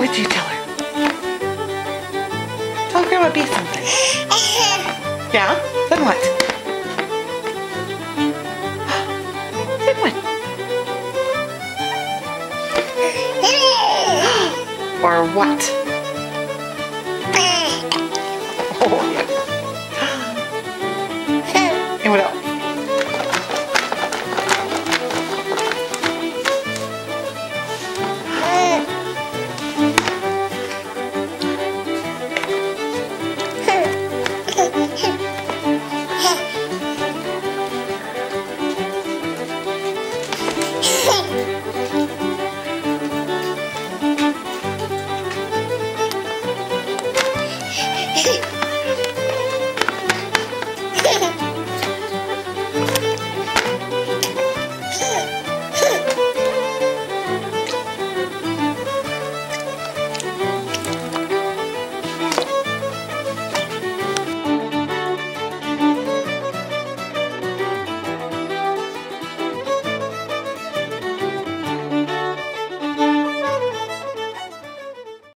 What'd you tell her? Tell Grandma Bea something. Yeah? Then what? Then what? Or what? せの。